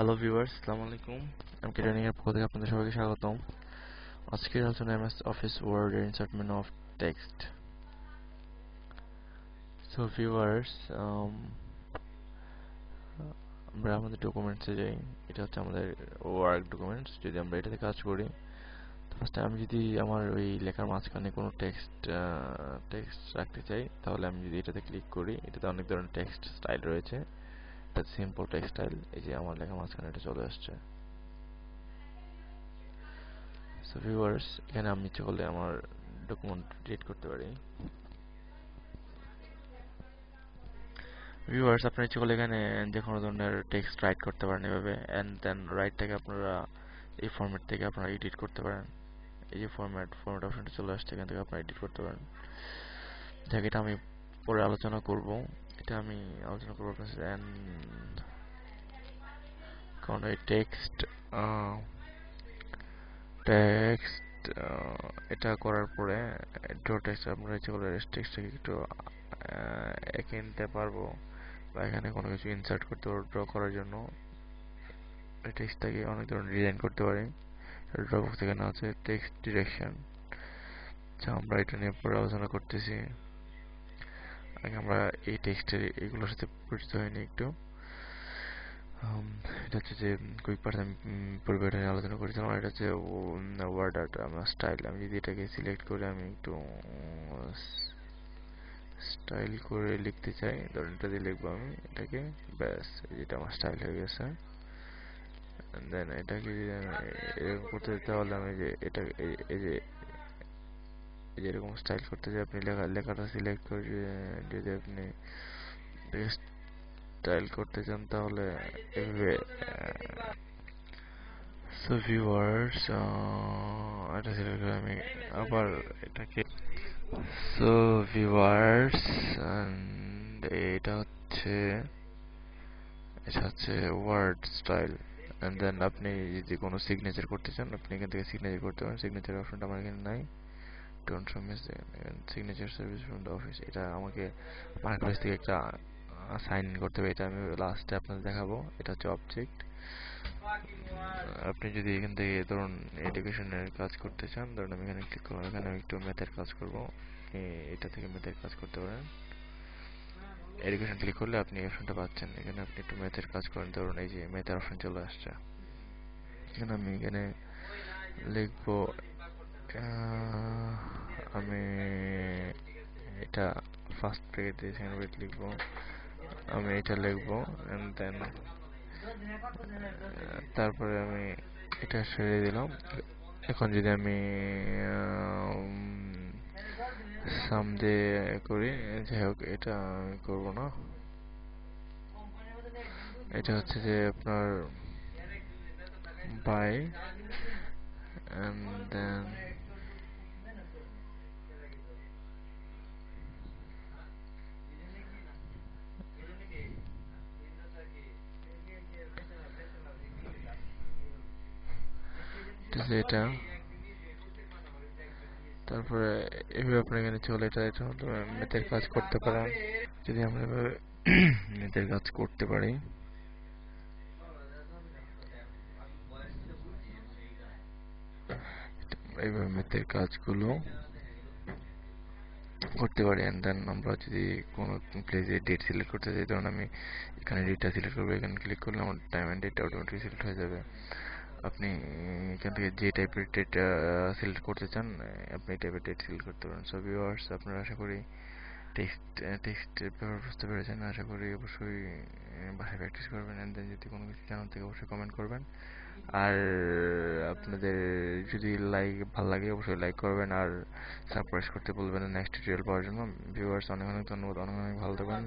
Hello viewers আসসালামু আলাইকুম আমি ট্রেনিং এর পক্ষ থেকে আপনাদের সবাইকে স্বাগতম। আজকের আলোচনা এমএস অফিস ওয়ার্ড এর insertment of text so viewers আমরা আমাদের ডকুমেন্টসে যাই। এটা হচ্ছে আমাদের ওয়ার্ক ডকুমেন্টস যদি আমরা এটাতে কাজ করি। ফার্স্টে আমি যদি আমার ওই লেখার মাঝখানে কোনো টেক্সট টেক্সট রাখতে চাই, তাহলে আমি যদি এটাতে ক্লিক করি, এটাতে অনেক ধরনের টেক্সট স্টাইল রয়েছে। এটা সিম্পল টেক্সটাইল এই যে আমার লেখা মাঝখানে এটা চলে আসছে। সো ভিউয়ার্স এখানে আমি ইচ্ছে করলে আমার ডকুমেন্ট ডিলিট করতে পারি। ভিউয়ার্স আপনার ইচ্ছে করলে এখানে যে কোনো ধরনের টেক্সট রাইট করতে পারেন এভাবে অ্যান্ড দেন রাইটটাকে আপনারা এই ফরম্যাট থেকে আপনারা এডিট করতে পারেন। এই যে ফরম্যাট ফরম্যাট অপশনটা চলে আসছে, এখান থেকে আপনারা এডিট করতে পারেন। যাকে এটা আমি পরে আলোচনা করব। এটা আমি আলোচনা করব আপনার সাথে কারণ এই টেক্সট টেক্সট এটা করার পরে ড্র টেক্সট আপনারা ইচ্ছে করলে টেক্সটটাকে একটু এঁকে নিতে পারব বা এখানে কোনো কিছু ইনসার্ট করতে পারব ড্র করার জন্য এই টেক্সটটাকে অনেক ধরনের ডিজাইন করতে পারি ড্র বক্স এখানে আছে টেক্সট ডিরেকশন যা আমরা এটা নিয়ে পরে আলোচনা করতেছি আমরা এই টেক্সটের এগুলোর সাথে পরিচিত হয়নি একটু। এটা হচ্ছে যে কুইক পার্ট আমি পূর্বে এটা নিয়ে আলোচনা করেছিলাম এটা হচ্ছে ওয়ার্ড আর্ট আমার স্টাইল আমি যদি এটাকে সিলেক্ট করে আমি একটু স্টাইল করে লিখতে চাই, ধরুন এটা দিয়ে লিখব আমি এটাকে, ব্যাস যেটা আমার স্টাইল হয়ে গেছে। দেন এটাকে যদি আমি এরকম করতে তাহলে আমি যে এটা এই যে যেরকম স্টাইল করতে চাই আপনি লেখা লেখাটা সিলেক্ট করে যদি আপনি স্টাইল করতে চান তাহলে এভাবে সো ভিউয়ার্স এটা সিলেক্ট করে আমি আবার এটাকে সো ভিউয়ার্স এটা হচ্ছে এটা হচ্ছে ওয়ার্ড স্টাইল এন্ড দেন আপনি যদি কোনো সিগনেচার করতে চান আপনি এখান থেকে সিগনেচার করতে পারেন সিগনেচার অপশনটা আমার এখানে নাই don't miss signature service from the office এটা আমাকে মার্কেট থেকে একটা সাইন ইন করতে হবে। এটা আমি লাস্টে আপনাদের দেখাবো। এটা হচ্ছে অবজেক্ট আপনি যদি এখান থেকে ধরুন এডুকেশনের কাজ করতে চান, ধরুন আমি এখানে ক্লিক করব এখানে একটু ম্যাথের কাজ করব। এটা থেকে ম্যাথের কাজ করতে পারেন। এডুকেশন ক্লিক করলে আপনি অপশনটা পাচ্ছেন। এখানে আপনি একটু ম্যাথের কাজ করেন। ধরুন এই যে ম্যাথের অপশন চলে আসছে। এখানে আমি এখানে লিখব আমি এটা ফার্স্ট ব্রেকেট দিয়ে সেকেন্ড লিখব, আমি এটা লিখব এন্ড দেন তারপরে আমি এটা সেরে দিলাম। এখন যদি আমি সাম দিয়ে করি, যাই হোক, এটা আমি করব না। এটা হচ্ছে যে আপনার বাই and then এটা। তারপরে এভাবে আপনার এখানে চলে এটা এটা হলো মেথের কাজ করতে পারেন যদি আমরা এভাবে মেথের কাজ করতে পারি। এইভাবে মেথের কাজগুলো করতে পারি। অ্যান্ড দেন আমরা যদি কোনো প্লেসে ডেট সিলেক্ট করতে চাই ধরুন আমি এখানে ডেটটা সিলেক্ট করব, এখানে ক্লিক করলে আমার time and date automatic select হয়ে যাবে। আপনি এখান থেকে যে টাইপের ডেট সিলেক্ট করতে চান আপনি এই টাইপের ডেট সিলেক্ট করতে পারেন। সো ভিউয়ার্স আপনারা আশা করি টেক্সট টেক্সটের ব্যাপার বুঝতে পেরেছেন। আশা করি অবশ্যই বাসায় প্র্যাকটিস করবেন। অ্যান্ড দেন যদি কোনো কিছু জানার থেকে, অবশ্যই কমেন্ট করবেন। আর আপনাদের যদি লাইক ভালো লাগে, অবশ্যই লাইক করবেন। আর সাবস্ক্রাইব করতে বলবেন নেক্সট টিউটোরিয়াল পাওয়ার জন্য। ভিউয়ার্স অনেক অনেক ধন্যবাদ। অনেক অনেক ভালো থাকবেন।